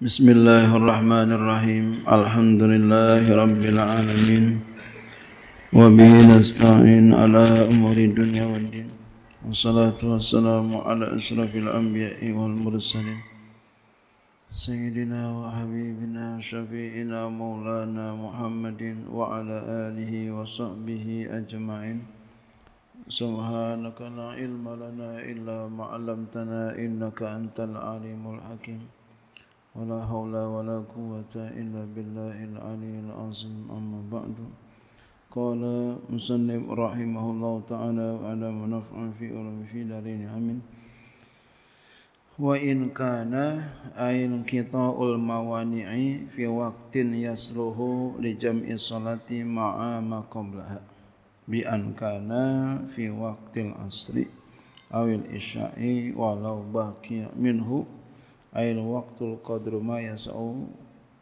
بسم الله الرحمن الرحيم الحمد لله رب العالمين وبه نستعين على أمور الدنيا والدين والصلاة والسلام على أشرف الأنبياء والمرسلين سيدنا وحبيبنا شفيعنا مولانا محمد وعلى آله وصحبه أجمعين سبحانك لا علم لنا إلا ما علمتنا إنك أنت العليم الحكيم ولا حول ولا قوة إلا بالله العلي العظيم. أما بعد قال مسلم رحمه الله تعالى وعلى منفع في علم في دارين آمين وإن كان أي انقطاع الموانع في وقت يسره لجمع الصلاة مع ما قبلها بأن كان في وقت العصر أو الإشاء ولو باقي منه Ail waqtul qadru ma yas'u.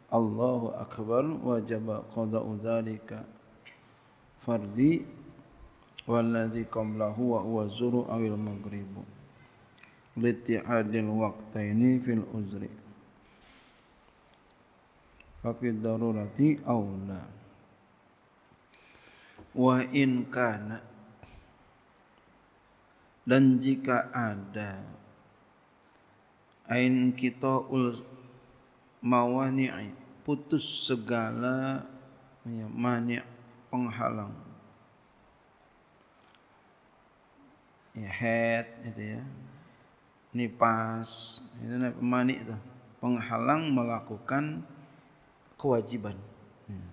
Allahu akbar wajaba qada udzalika fardi. Wallazi qablahu wa huwa zuru awil maghribu liti'adil waqtaini fil uzri. Faqid darurati awla wa in kana. Dan jika ada ain kita ul mawani'i putus segala ya, mani' penghalang. Ya head itu ya. Nipas itu mani itu. Penghalang melakukan kewajiban. Hmm.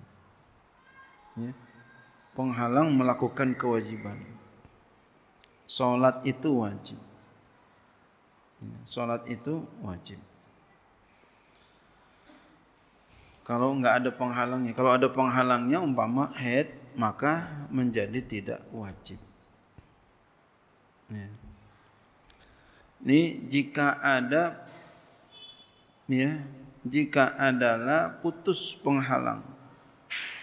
ya. penghalang melakukan kewajiban. Salat itu wajib Sholat itu wajib. Kalau nggak ada penghalangnya, kalau ada penghalangnya umpama head maka menjadi tidak wajib. Ya. Ini jika ada ya, jika adalah putus penghalang.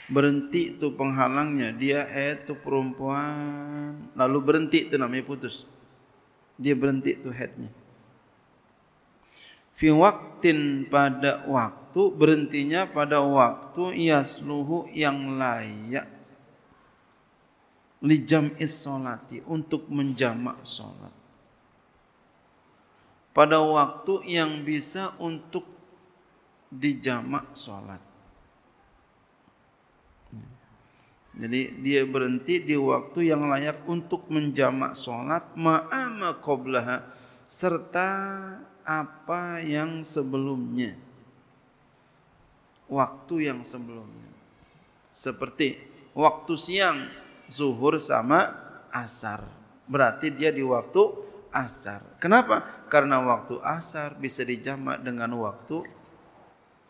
Berhenti itu penghalangnya, dia head itu perempuan, lalu berhenti itu namanya putus. Dia berhenti itu headnya fi waktin pada waktu berhentinya pada waktu yasluhu yang layak. Li jam'is solati untuk menjamak solat pada waktu yang bisa untuk dijamak solat jadi dia berhenti di waktu yang layak untuk menjamak solat ma'ama qoblaha serta apa yang sebelumnya. Waktu yang sebelumnya. Seperti waktu siang zuhur sama asar. Berarti dia di waktu asar. Kenapa? Karena waktu asar bisa dijamak dengan waktu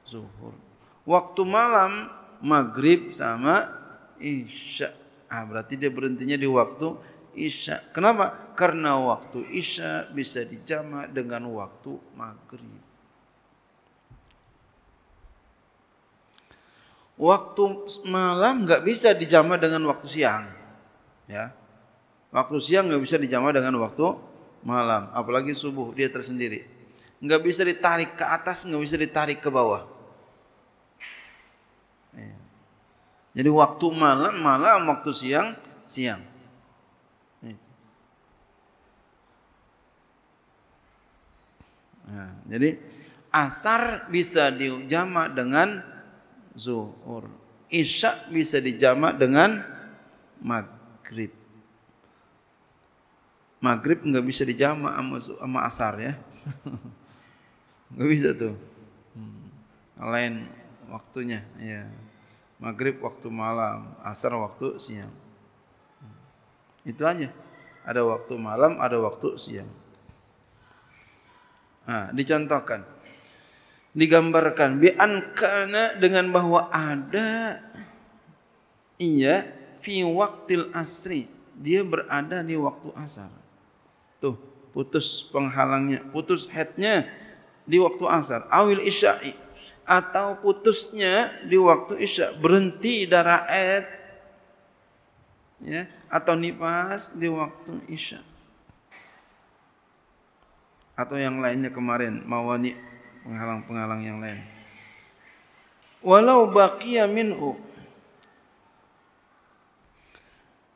zuhur. Waktu malam maghrib sama isya. Ah, berarti dia berhentinya di waktu Isya. Kenapa? Karena waktu Isya bisa dijamak dengan waktu maghrib. Waktu malam nggak bisa dijamak dengan waktu siang. Ya. Waktu siang nggak bisa dijamak dengan waktu malam. Apalagi subuh dia tersendiri. Nggak bisa ditarik ke atas, nggak bisa ditarik ke bawah. Ya. Jadi waktu malam malam, waktu siang siang. Nah, jadi asar bisa dijamak dengan zuhur. Isya bisa dijamak dengan maghrib. Maghrib nggak bisa dijamak sama, sama asar ya. nggak bisa tuh. Hmm. Lain waktunya. Ya. Maghrib waktu malam, asar waktu siang. Itu aja. Ada waktu malam, ada waktu siang. Nah, dicontohkan. Digambarkan bi kana dengan bahwa ada iya fi waktil asri dia berada di waktu asar. Tuh, putus penghalangnya, putus headnya di waktu asar. Awil isya'i atau putusnya di waktu isya berhenti darah head ya atau nifas di waktu isya atau yang lainnya kemarin mawani penghalang-penghalang yang lain. Walau baqiya minhu.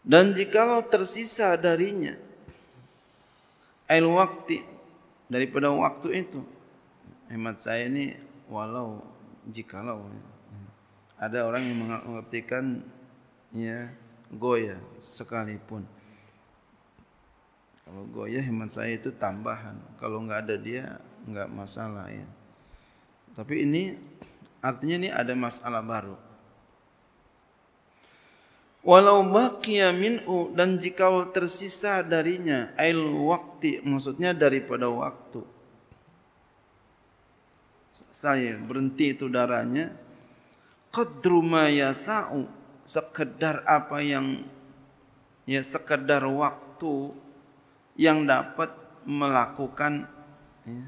Dan jikalau tersisa darinya ail waktu daripada waktu itu hemat saya ini walau jikalau. Ada orang yang mengartikan ya goya sekalipun kalau goyah hemat saya itu tambahan. Kalau nggak ada dia nggak masalah ya. Tapi ini artinya ini ada masalah baru. Walau baqiya minhu dan jika tersisa darinya ail waktu maksudnya daripada waktu. Saya berhenti itu darahnya qadru ma yasa'u sekedar apa yang ya sekedar waktu yang dapat melakukan ya,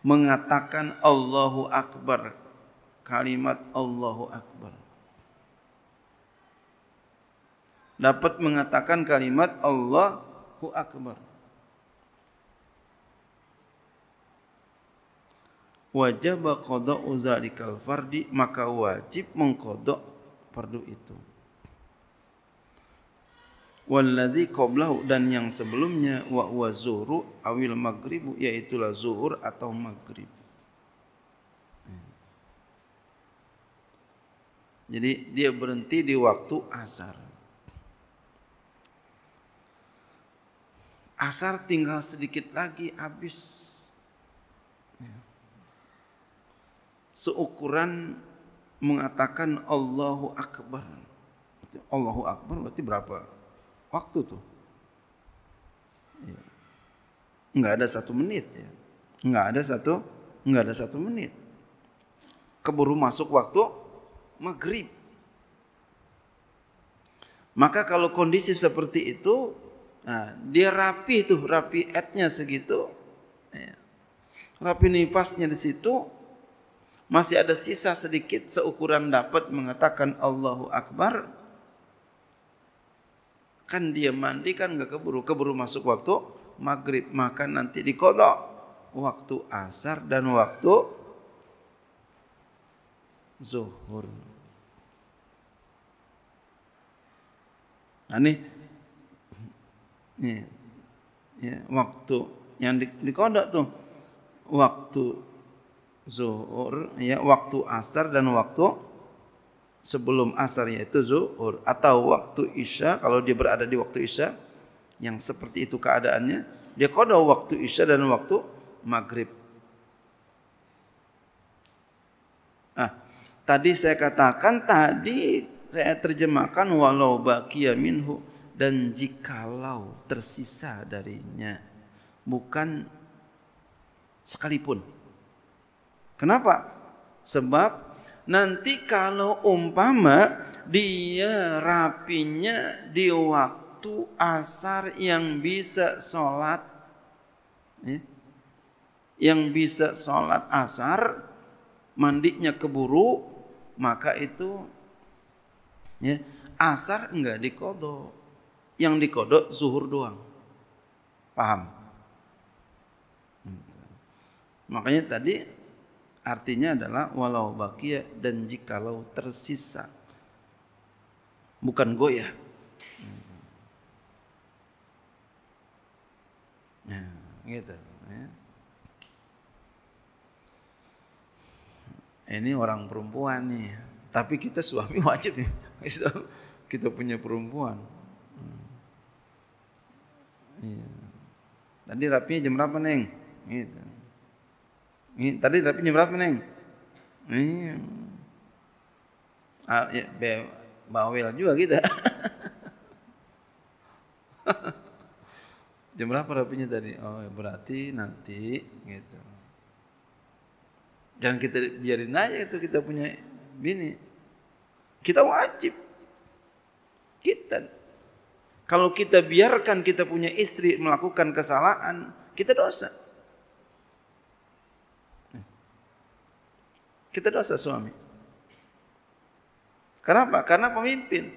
mengatakan Allahu Akbar kalimat Allahu Akbar. Dapat mengatakan kalimat Allahu Akbar. Wajib qada'u zalikal fardi maka wajib mengkodok fardu itu Walladzi qablahu dan yang sebelumnya wa huwa zuhru awil maghribu yaitu la zuhur atau maghrib. Jadi dia berhenti di waktu asar. Asar tinggal sedikit lagi habis. Seukuran mengatakan Allahu Akbar. Allahu Akbar berarti berapa? Waktu tuh. Enggak ada satu menit ya. Enggak ada satu, enggak ada satu menit. Keburu masuk waktu maghrib. Maka kalau kondisi seperti itu, nah, dia rapi tuh, rapi etnya segitu, ya. rapi nifasnya di situ, masih ada sisa sedikit seukuran dapat mengatakan Allahu Akbar, kan dia mandi kan nggak keburu. Keburu masuk waktu maghrib maka nanti dikodok waktu asar dan waktu zuhur. Nah ini ya, waktu yang di, dikodok tuh. Waktu zuhur ya waktu asar dan waktu sebelum asar yaitu zuhur atau waktu isya kalau dia berada di waktu isya yang seperti itu keadaannya dia qada waktu isya dan waktu maghrib. Ah tadi saya katakan tadi saya terjemahkan walau baqiya minhu dan jikalau tersisa darinya. Bukan sekalipun. Kenapa? Sebab Nanti kalau umpama dia rapinya di waktu asar yang bisa sholat, ya, yang bisa sholat asar, mandinya keburu, maka itu ya, asar enggak dikodok. Yang dikodok zuhur doang. Paham? Makanya tadi Artinya adalah walau bakia dan jikalau tersisa. Bukan goyah. Ya, gitu. Ya. Ini orang perempuan nih. Tapi kita suami wajib nih. Kita punya perempuan. Hmm. Iya. Tadi rapinya jam berapa, Neng? Gitu. Ini tadi tapi jam berapa neng? Iya. Ah, ya, be, bawel juga kita. jam berapa rapinya tadi? Oh berarti nanti gitu. Jangan kita biarin aja itu kita punya bini. Kita wajib. Kita. Kalau kita biarkan kita punya istri melakukan kesalahan, kita dosa. kita dosa suami. Kenapa? Karena pemimpin.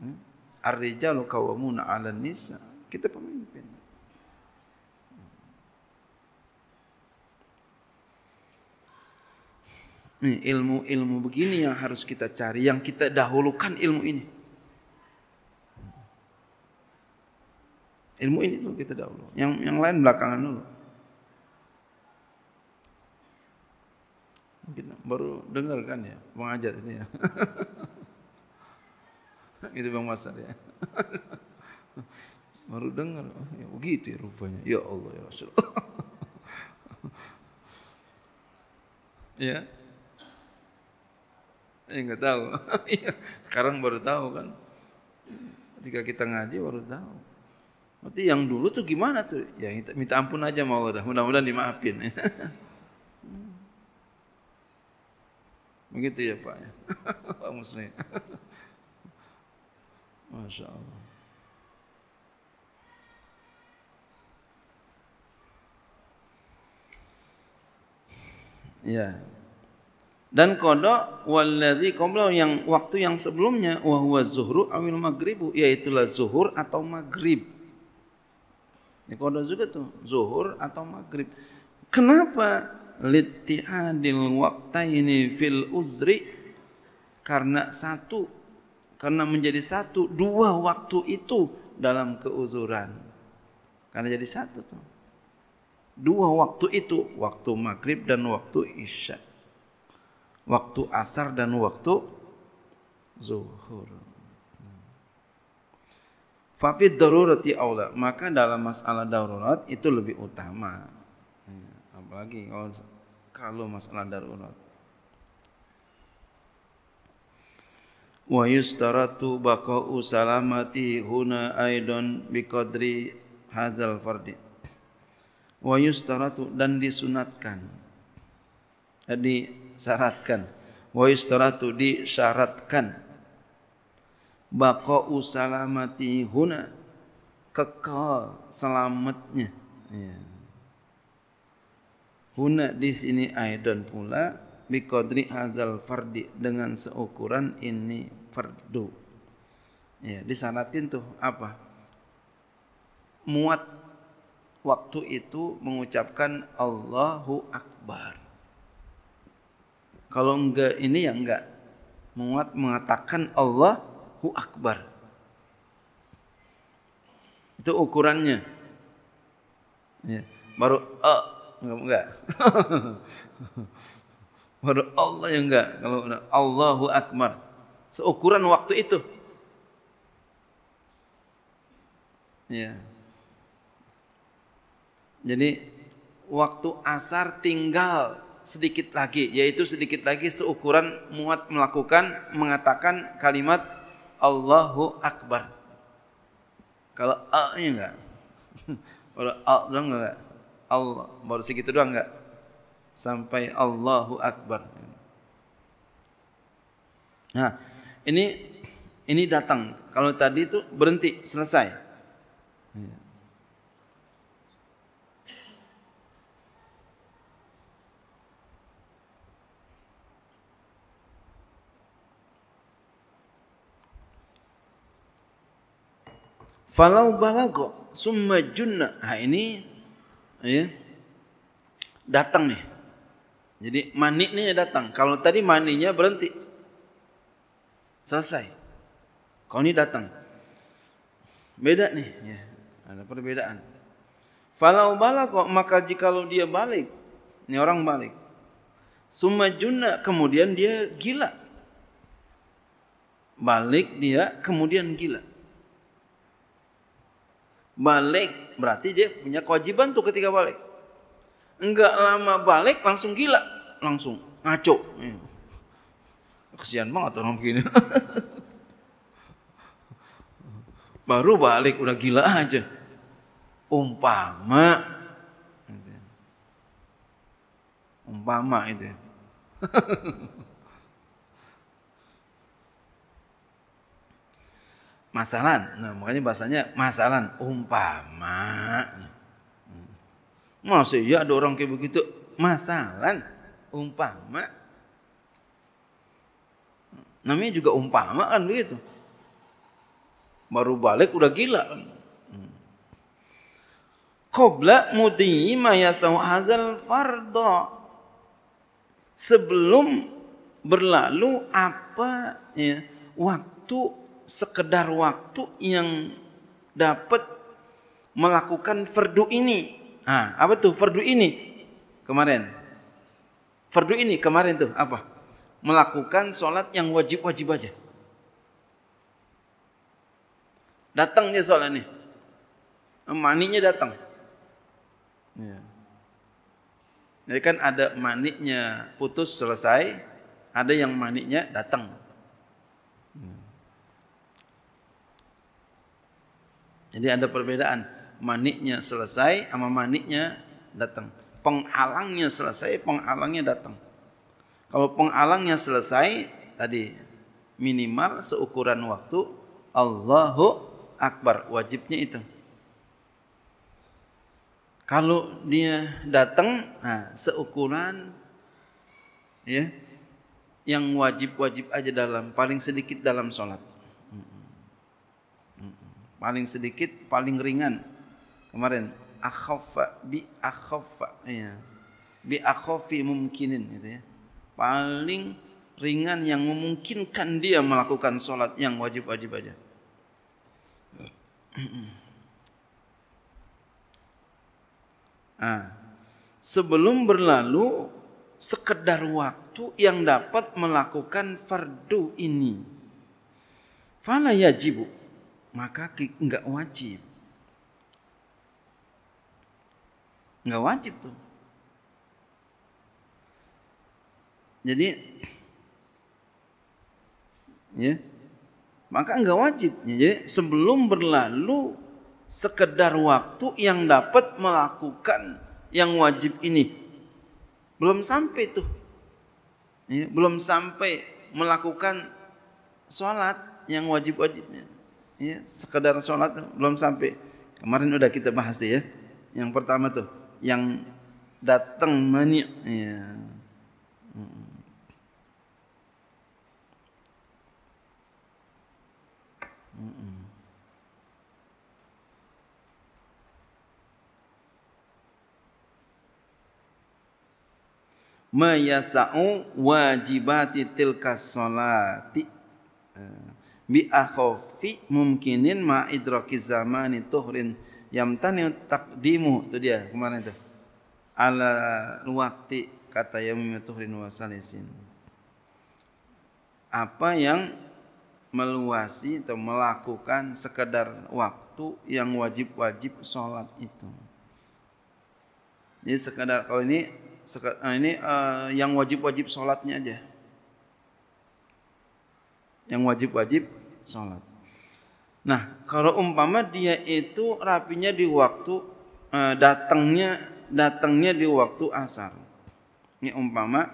Hmm? Ar-rijalu qawwamuna 'ala nisa. Kita pemimpin. Ini ilmu-ilmu begini yang harus kita cari, yang kita dahulukan ilmu ini. Ilmu ini dulu kita dahulu, yang yang lain belakangan dulu. Mungkin baru dengar kan ya, mengajar ini ya. itu Bang Masar ya. baru dengar, oh, ya begitu ya rupanya. Ya Allah ya Rasulullah. ya. Eh nggak tahu. Iya, sekarang baru tahu kan. Ketika kita ngaji baru tahu. Berarti yang dulu tuh gimana tuh? Ya minta ampun aja mau udah. Mudah-mudahan dimaafin. Begitu ya Pak ya. Pak Muslim. Masya Allah. Ya. Dan kodok waladhi qabla yang waktu yang sebelumnya wa huwa zuhru awil maghribu yaitulah zuhur atau maghrib. Ini kode juga tuh, zuhur atau maghrib. Kenapa litihadil ini fil uzri? Karena satu, karena menjadi satu, dua waktu itu dalam keuzuran. Karena jadi satu tuh. Dua waktu itu, waktu maghrib dan waktu isya. Waktu asar dan waktu zuhur. Fafid darurati aula. Maka dalam masalah darurat itu lebih utama. Ya, apalagi kalau, kalau masalah darurat. Wa yustaratu baqa'u salamati huna aidon biqadri hadzal fardi. Wa yustaratu dan disunatkan. Jadi syaratkan. Wa yustaratu disyaratkan baqa'u salamati huna kekal selamatnya ya. Huna di sini aidan pula biqadri hadzal fardi dengan seukuran ini fardu ya disanatin tuh apa muat waktu itu mengucapkan Allahu Akbar kalau enggak ini ya enggak muat mengatakan Allah Allahu Akbar. Itu ukurannya. Ya. Baru uh, enggak enggak. Baru Allah yang enggak. Kalau Allahu Akbar. Seukuran waktu itu. Ya. Jadi waktu asar tinggal sedikit lagi, yaitu sedikit lagi seukuran muat melakukan mengatakan kalimat Allahu Akbar. Kalau A nya enggak. Kalau A enggak. Allah baru segitu doang enggak. Sampai Allahu Akbar. Nah, ini ini datang. Kalau tadi itu berhenti, selesai. Falau balago summa junna. Nah ini ya, datang nih. Jadi mani ini datang. Kalau tadi maninya berhenti. Selesai. Kalau ini datang. Beda nih. Ya, ada perbedaan. Falau balago maka jikalau dia balik. Ini orang balik. Summa junna kemudian dia gila. Balik dia kemudian gila balik berarti dia punya kewajiban tuh ketika balik. Enggak lama balik langsung gila. Langsung ngaco. Iya. kesian banget orang begini. Baru balik udah gila aja. Umpama. Umpama itu masalan. Nah, makanya bahasanya masalan umpama. Masih ya ada orang kayak begitu? Masalan umpama. Namanya juga umpama kan begitu. Baru balik udah gila. Qabla mudhi ma yasau hadzal fardha. sebelum berlalu apa ya waktu sekedar waktu yang dapat melakukan fardu ini. Ah, apa tuh fardu ini? Kemarin. Fardu ini kemarin tuh apa? Melakukan sholat yang wajib-wajib aja. Datang dia sholat nih. Maninya datang. Ya. Jadi kan ada maniknya putus selesai, ada yang maniknya datang. Jadi ada perbedaan. Maniknya selesai sama maniknya datang. Penghalangnya selesai, penghalangnya datang. Kalau penghalangnya selesai, tadi minimal seukuran waktu Allahu Akbar. Wajibnya itu. Kalau dia datang, nah, seukuran ya yang wajib-wajib aja dalam paling sedikit dalam sholat paling sedikit paling ringan. Kemarin akhaffa bi akhaffa ya bi akhafi mungkinin gitu ya. Paling ringan yang memungkinkan dia melakukan sholat yang wajib-wajib aja. Ah, sebelum berlalu sekedar waktu yang dapat melakukan fardu ini. Fala yajibu maka enggak wajib. Enggak wajib tuh. Jadi ya maka enggak wajib. Jadi sebelum berlalu sekedar waktu yang dapat melakukan yang wajib ini belum sampai tuh. Ya, belum sampai melakukan sholat yang wajib-wajibnya ya sekedar sholat belum sampai. Kemarin udah kita bahas deh ya. Yang pertama tuh yang datang mani ya mayasa'u wajibati tilkas sholati bi akhafi mungkinin ma idraki zamani tuhrin yamtani takdimu itu dia kemarin itu ala waktu kata yamim tuhrin wasalisin apa yang meluasi atau melakukan sekedar waktu yang wajib-wajib sholat itu. Jadi sekedar kalau ini ini uh, yang wajib-wajib sholatnya aja. Yang wajib-wajib sholat. Nah, kalau umpama dia itu rapinya di waktu eh, datangnya datangnya di waktu asar. Ini umpama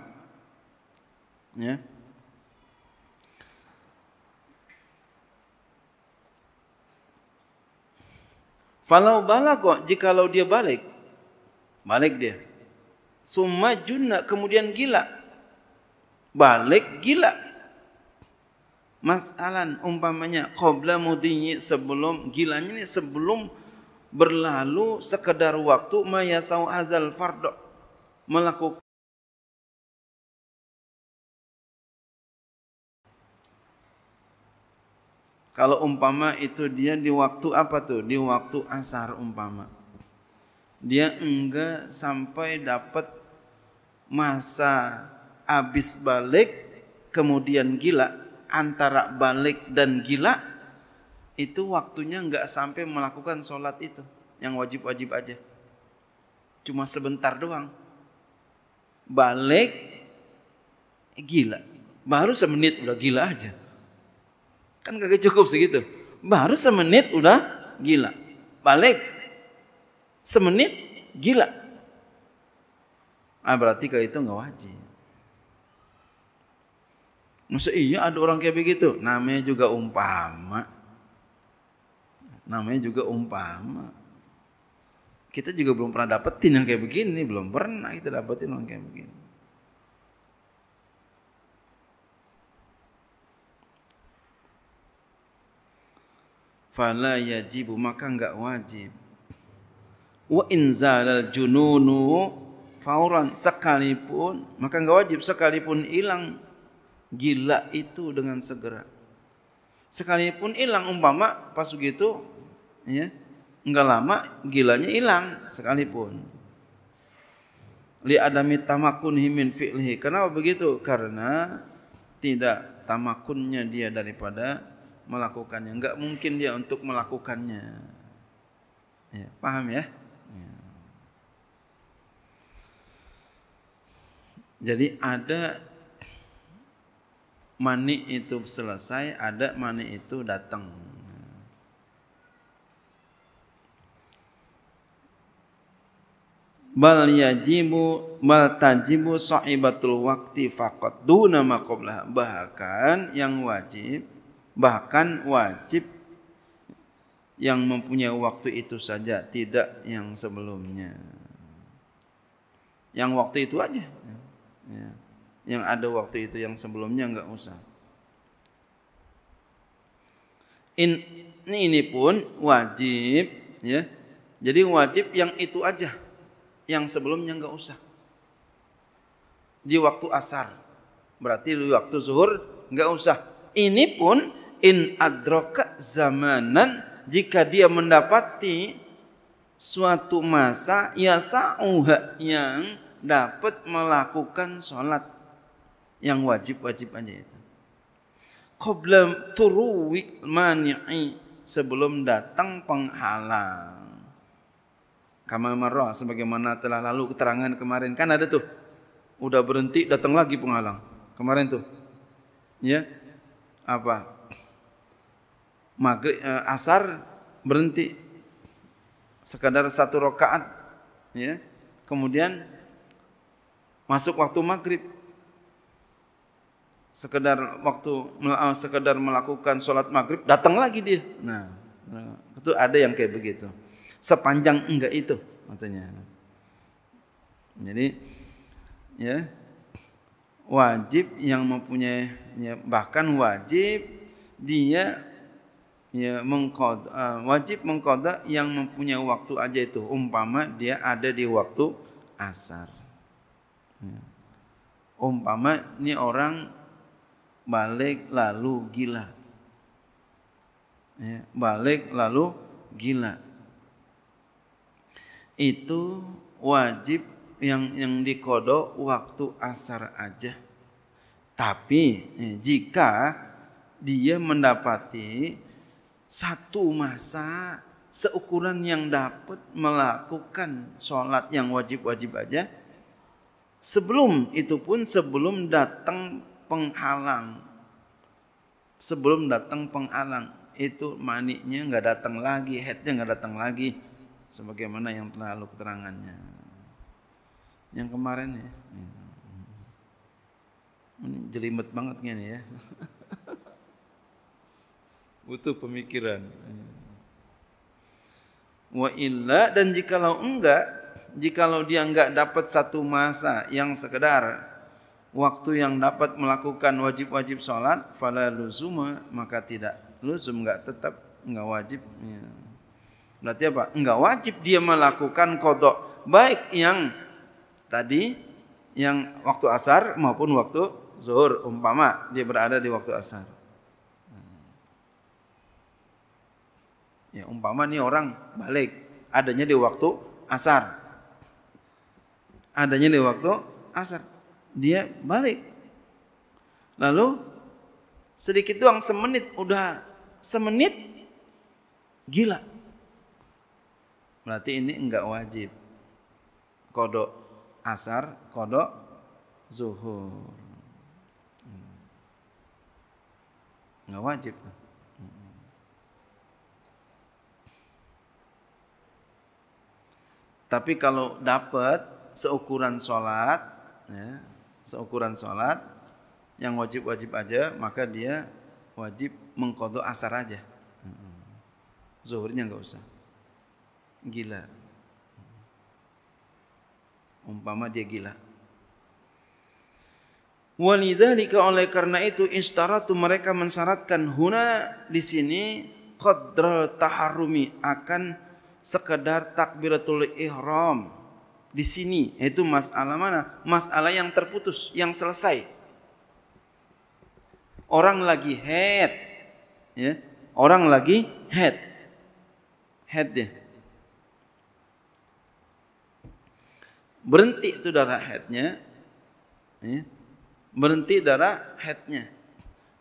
ya. Falau kok jikalau dia balik, balik dia. Summa junna kemudian gila. Balik gila masalan umpamanya qabla mudhiyi sebelum gilanya ini sebelum berlalu sekedar waktu mayasau azal fardo melakukan Kalau umpama itu dia di waktu apa tuh? Di waktu asar umpama. Dia enggak sampai dapat masa habis balik kemudian gila antara balik dan gila itu waktunya nggak sampai melakukan sholat itu yang wajib-wajib aja. Cuma sebentar doang. Balik gila. Baru semenit udah gila aja. Kan kagak cukup segitu. Baru semenit udah gila. Balik semenit gila. Ah berarti kalau itu nggak wajib Masa iya ada orang kayak begitu? Namanya juga umpama. Namanya juga umpama. Kita juga belum pernah dapetin yang kayak begini, belum pernah kita dapetin orang kayak begini. Fala yajibu maka enggak wajib. Wa inzalal jununu fauran sekalipun maka nggak wajib sekalipun hilang gila itu dengan segera. Sekalipun hilang umpama pas begitu ya nggak lama gilanya hilang sekalipun. Li adami tamakun himin fi'lihi. Kenapa begitu? Karena tidak tamakunnya dia daripada melakukannya. Nggak mungkin dia untuk melakukannya. Ya, paham ya. Jadi ada mani itu selesai, ada mani itu datang. Bal yajibu bal tajibu sahibatul waqti faqat duna ma Bahkan yang wajib bahkan wajib yang mempunyai waktu itu saja, tidak yang sebelumnya. Yang waktu itu aja ya. Yang ada waktu itu yang sebelumnya nggak usah. In, ini ini pun wajib ya. Jadi wajib yang itu aja. Yang sebelumnya nggak usah. Di waktu asar. Berarti di waktu zuhur nggak usah. Ini pun in adroka zamanan jika dia mendapati suatu masa ya sa'uha yang dapat melakukan sholat yang wajib-wajib aja itu. Qabla turuwi mani'i sebelum datang penghalang. Kamal marrah sebagaimana telah lalu keterangan kemarin kan ada tuh. Udah berhenti datang lagi penghalang. Kemarin tuh. Ya. Apa? Maghrib eh, asar berhenti sekadar satu rakaat ya. Kemudian masuk waktu maghrib sekedar waktu uh, sekedar melakukan sholat maghrib datang lagi dia. Nah, nah itu ada yang kayak begitu. Sepanjang enggak itu katanya. Jadi ya wajib yang mempunyai ya, bahkan wajib dia ya mengkod, uh, wajib mengkoda yang mempunyai waktu aja itu. Umpama dia ada di waktu asar. Ya. Umpama ini orang balik lalu gila. Ya, balik lalu gila. Itu wajib yang yang dikodok waktu asar aja. Tapi ya, jika dia mendapati satu masa seukuran yang dapat melakukan sholat yang wajib-wajib aja, Sebelum itu pun sebelum datang penghalang. Sebelum datang penghalang itu maniknya nggak datang lagi, headnya nggak datang lagi, sebagaimana yang telah lalu keterangannya. Yang kemarin ya, ini jelimet banget gini ya. Butuh pemikiran. Wa illa dan jikalau enggak jikalau dia enggak dapat satu masa yang sekedar waktu yang dapat melakukan wajib-wajib sholat fala luzuma maka tidak. Luzum enggak tetap enggak wajib ya. berarti apa? Enggak wajib dia melakukan kodok. Baik yang tadi yang waktu asar maupun waktu zuhur. Umpama dia berada di waktu asar. Ya umpama nih orang balik. Adanya di waktu asar. Adanya di waktu asar. Dia balik. Lalu sedikit doang semenit udah semenit gila. Berarti ini enggak wajib. Kodok asar, kodok zuhur. Enggak wajib. Tapi kalau dapat seukuran sholat, ya, seukuran sholat yang wajib-wajib aja, maka dia wajib mengkodok asar aja. Zuhurnya nggak usah. Gila. Umpama dia gila. Walidzalika oleh karena itu istaratu mereka mensyaratkan huna di sini qadra taharumi akan sekedar takbiratul ihram di sini yaitu masalah mana? Masalah yang terputus, yang selesai. Orang lagi head, ya. Orang lagi head, head dia. Berhenti itu darah headnya, ya. berhenti darah headnya.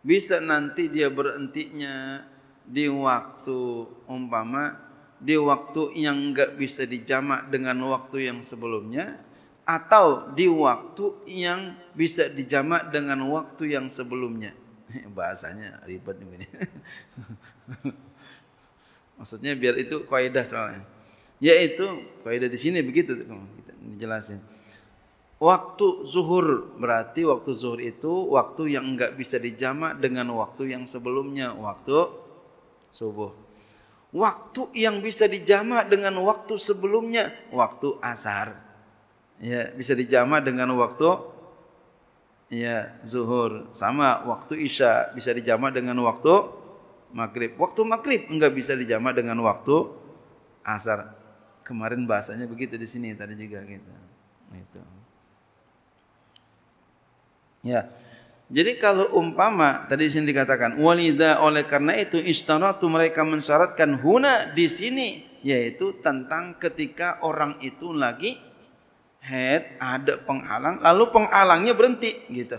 Bisa nanti dia berhentinya di waktu umpama di waktu yang enggak bisa dijamak dengan waktu yang sebelumnya atau di waktu yang bisa dijamak dengan waktu yang sebelumnya. Bahasanya ribet ini. Maksudnya biar itu kaidah soalnya. Yaitu kaidah di sini begitu kita dijelasin. Waktu zuhur berarti waktu zuhur itu waktu yang enggak bisa dijamak dengan waktu yang sebelumnya, waktu subuh waktu yang bisa dijamak dengan waktu sebelumnya, waktu asar. Ya, bisa dijamak dengan waktu ya zuhur. Sama waktu isya bisa dijamak dengan waktu maghrib. Waktu maghrib enggak bisa dijamak dengan waktu asar. Kemarin bahasanya begitu di sini tadi juga gitu. Itu. Ya. Jadi kalau umpama tadi sini dikatakan walida oleh karena itu istaratu mereka mensyaratkan huna di sini yaitu tentang ketika orang itu lagi head ada penghalang lalu penghalangnya berhenti gitu.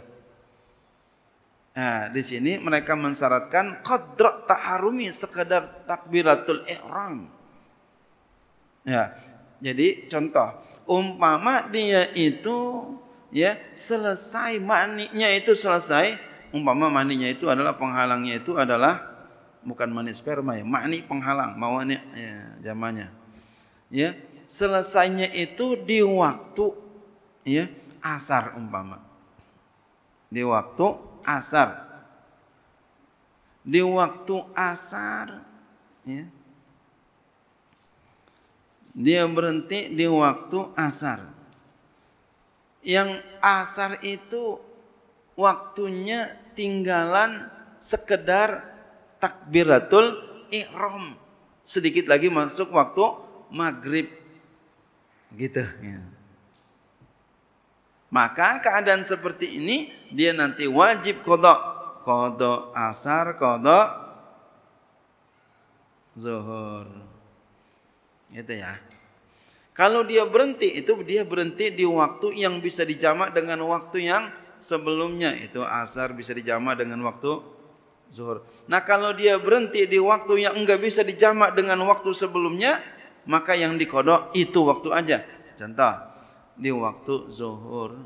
Nah, di sini mereka mensyaratkan qadra taharumi sekadar takbiratul ihram. Ya. Jadi contoh umpama dia itu ya selesai maninya itu selesai. Umpama maninya itu adalah penghalangnya itu adalah bukan mani sperma ya mani penghalang mawani ya zamannya. Ya selesainya itu di waktu ya asar umpama. Di waktu asar. Di waktu asar ya. Dia berhenti di waktu asar yang asar itu waktunya tinggalan sekedar takbiratul ihram. Sedikit lagi masuk waktu maghrib. Gitu. Ya. Maka keadaan seperti ini dia nanti wajib kodok. Kodok asar, kodok zuhur. Gitu ya. Kalau dia berhenti itu dia berhenti di waktu yang bisa dijamak dengan waktu yang sebelumnya. Itu asar bisa dijamak dengan waktu zuhur. Nah kalau dia berhenti di waktu yang enggak bisa dijamak dengan waktu sebelumnya maka yang dikodok itu waktu aja. Contoh di waktu zuhur.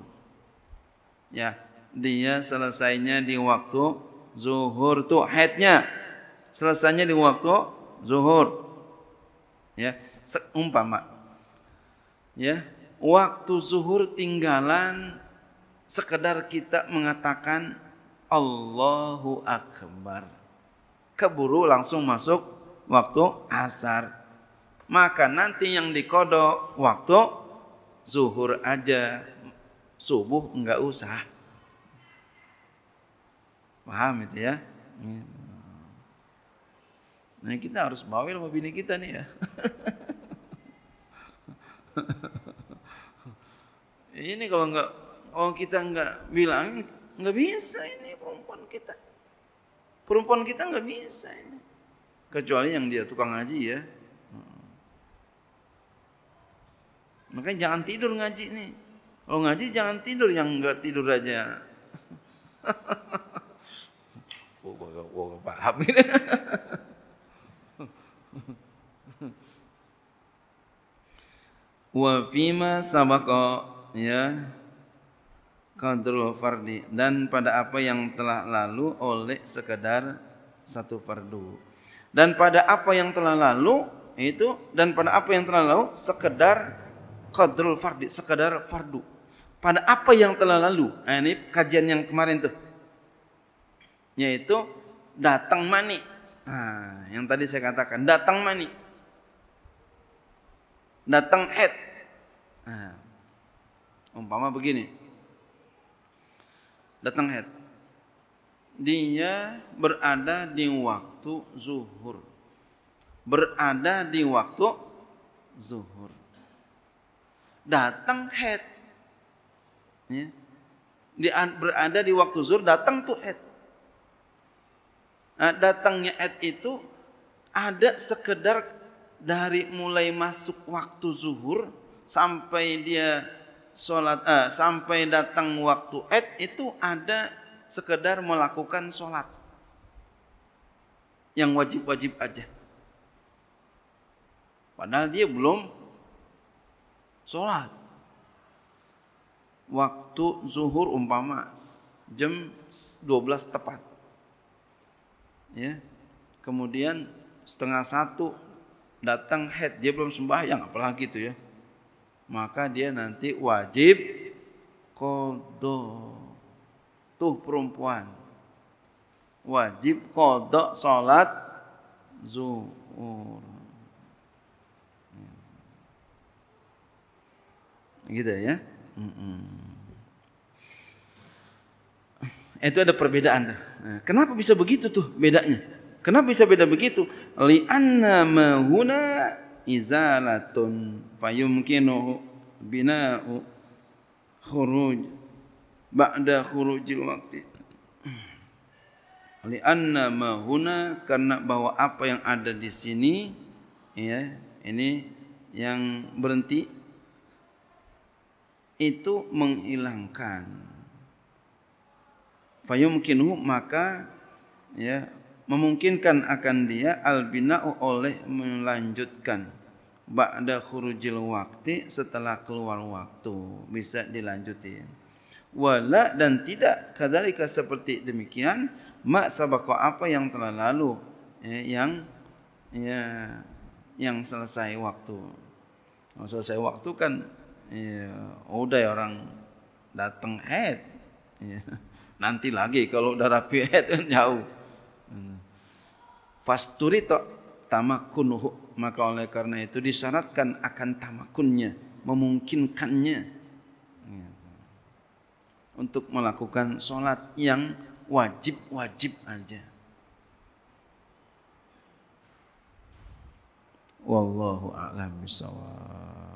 Ya dia selesainya di waktu zuhur tuh headnya. Selesainya di waktu zuhur. Ya seumpama ya waktu zuhur tinggalan sekedar kita mengatakan Allahu Akbar. Keburu langsung masuk waktu asar. Maka nanti yang dikodok waktu zuhur aja. Subuh enggak usah. Paham itu ya? Nah kita harus bawel sama bini kita nih ya ini kalau nggak oh kita nggak bilang nggak bisa ini perempuan kita. Perempuan kita nggak bisa ini. Kecuali yang dia tukang ngaji ya. Makanya jangan tidur ngaji nih. Kalau ngaji jangan tidur yang nggak tidur aja. Oh, gua, gua, gua paham ini wa fima sabaqa ya qadrul fardi. Dan pada apa yang telah lalu oleh sekedar satu fardu. Dan pada apa yang telah lalu itu dan pada apa yang telah lalu sekedar qadrul fardi sekedar fardu. Pada apa yang telah lalu nah, ini kajian yang kemarin tuh. Yaitu datang mani. Nah, yang tadi saya katakan datang mani datang. Nah, umpama begini. Datang head. Dia berada di waktu zuhur. Berada di waktu zuhur. datang head. Ya. Dia berada di waktu zuhur datang tuh head. Nah, datangnya head itu ada sekedar dari mulai masuk waktu zuhur sampai dia sholat eh, sampai datang waktu id itu ada sekedar melakukan sholat yang wajib-wajib aja. Padahal dia belum sholat. Waktu zuhur umpama jam 12 tepat. Ya. Kemudian setengah satu datang head dia belum sembahyang apalagi itu ya. Maka dia nanti wajib kodok. Tuh perempuan. Wajib kodok sholat zuhur. Gitu ya. Itu ada perbedaan tuh. Nah, kenapa bisa begitu tuh bedanya kenapa bisa beda begitu? Li'anna mahuna izalatun fayumkinu bina'u khuruj ba'da khurujil waqti. Li'anna ma huna karena bahwa apa yang ada di sini ya ini yang berhenti itu menghilangkan. Fayumkinu maka ya memungkinkan akan dia albina'u oleh melanjutkan ba'da khurujil waktu setelah keluar waktu. Bisa dilanjutin. Wala dan tidak. Kadzalika seperti demikian mak sabaqo apa yang telah lalu ya, yang ya yang selesai waktu. Kalau selesai waktu kan ya, udah ya orang datang head ya. nanti lagi kalau udah rapi head kan jauh Fasturito tamakunuhu. Maka oleh karena itu disyaratkan akan tamakunnya memungkinkannya. Untuk melakukan sholat yang wajib-wajib aja. Wallahu a'lam bishawab